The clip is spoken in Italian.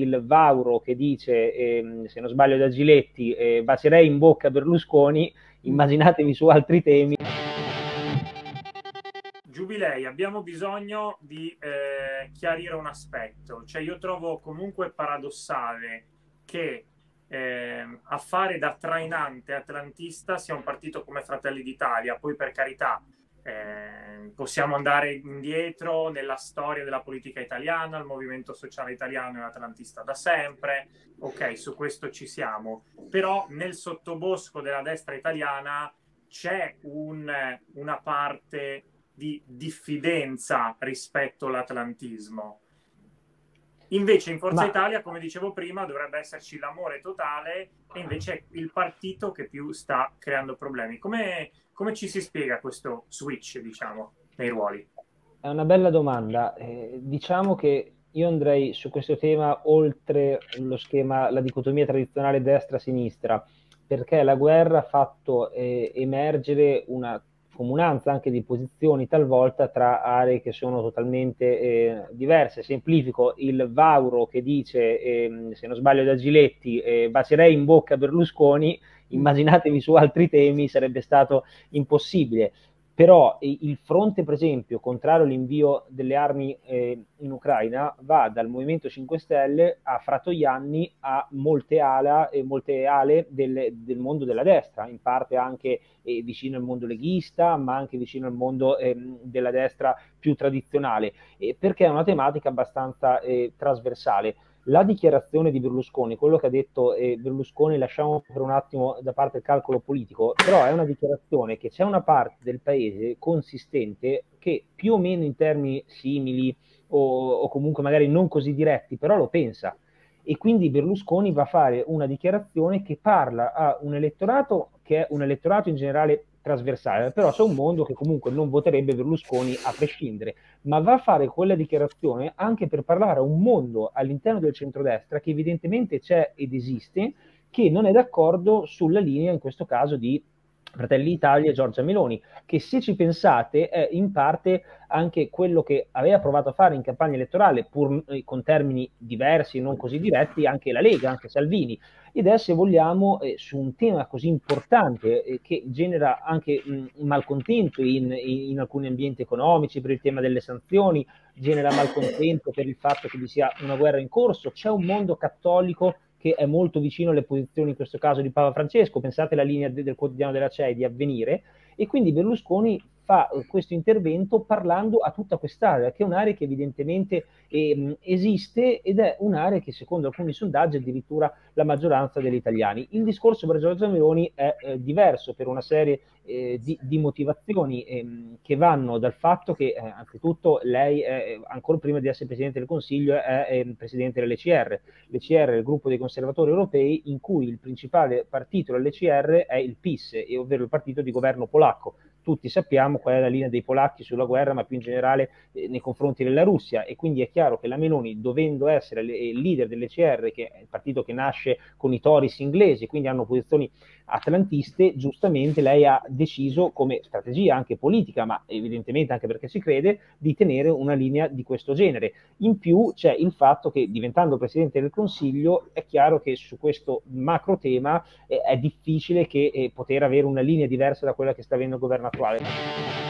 il Vauro che dice, eh, se non sbaglio da Giletti, eh, bacerei in bocca Berlusconi, immaginatevi su altri temi. Giubilei, abbiamo bisogno di eh, chiarire un aspetto, cioè io trovo comunque paradossale che eh, a fare da trainante atlantista sia un partito come Fratelli d'Italia, poi per carità eh, possiamo andare indietro nella storia della politica italiana, il movimento sociale italiano è atlantista da sempre, ok, su questo ci siamo, però nel sottobosco della destra italiana c'è un, una parte di diffidenza rispetto all'atlantismo. Invece in Forza Ma... Italia, come dicevo prima, dovrebbe esserci l'amore totale e invece è il partito che più sta creando problemi. Come, come ci si spiega questo switch, diciamo, nei ruoli? È una bella domanda. Eh, diciamo che io andrei su questo tema oltre lo schema, la dicotomia tradizionale destra-sinistra, perché la guerra ha fatto eh, emergere una comunanza anche di posizioni talvolta tra aree che sono totalmente eh, diverse. Semplifico, il Vauro che dice, eh, se non sbaglio da Giletti, eh, bacerei in bocca Berlusconi, immaginatevi su altri temi, sarebbe stato impossibile. Però il fronte, per esempio, contrario all'invio delle armi eh, in Ucraina, va dal Movimento 5 Stelle a Fratoianni a molte, ala, eh, molte ale del, del, mondo della destra, in parte anche eh, vicino al mondo leghista, ma anche vicino al mondo ehm, della destra più tradizionale, perché è una tematica abbastanza eh, trasversale la dichiarazione di Berlusconi, quello che ha detto eh, Berlusconi, lasciamo per un attimo da parte il calcolo politico, però è una dichiarazione che c'è una parte del paese consistente che più o meno in termini simili o, o comunque magari non così diretti, però lo pensa. E quindi Berlusconi va a fare una dichiarazione che parla a un elettorato che è un elettorato in generale trasversale, però c'è un mondo che comunque non voterebbe Berlusconi a prescindere, ma va a fare quella dichiarazione anche per parlare a un mondo all'interno del centrodestra che evidentemente c'è ed esiste, che non è d'accordo sulla linea in questo caso di Fratelli d'Italia e Giorgia Meloni, che se ci pensate è in parte anche quello che aveva provato a fare in campagna elettorale, pur eh, con termini diversi, non così diretti, anche la Lega, anche Salvini. Ed è, se vogliamo, eh, su un tema così importante eh, che genera anche mh, malcontento in, in, in, alcuni ambienti economici per il tema delle sanzioni, genera malcontento per il fatto che vi sia una guerra in corso, c'è un mondo cattolico che è molto vicino alle posizioni in questo caso di Papa Francesco, pensate alla linea del quotidiano della CEI di avvenire, e quindi Berlusconi fa eh, questo intervento parlando a tutta quest'area, che è un'area che evidentemente eh, esiste ed è un'area che secondo alcuni sondaggi addirittura la maggioranza degli italiani. Il discorso per Giorgia Meloni è eh, diverso per una serie eh, di, di, motivazioni ehm, che vanno dal fatto che eh, anzitutto lei è, ancora prima di essere Presidente del Consiglio è, è Presidente dell'ECR. L'ECR è il gruppo dei conservatori europei in cui il principale partito dell'ECR è il PIS, ovvero il partito di governo polacco tutti sappiamo qual è la linea dei polacchi sulla guerra, ma più in generale eh, nei confronti della Russia e quindi è chiaro che la Meloni, dovendo essere il leader dell'ECR, che è il partito che nasce con i Tories inglesi, quindi hanno posizioni atlantiste, giustamente lei ha deciso come strategia anche politica, ma evidentemente anche perché si crede, di tenere una linea di questo genere. In più c'è il fatto che diventando Presidente del Consiglio è chiaro che su questo macro tema eh, è difficile che eh, poter avere una linea diversa da quella che sta avendo il governo attuale.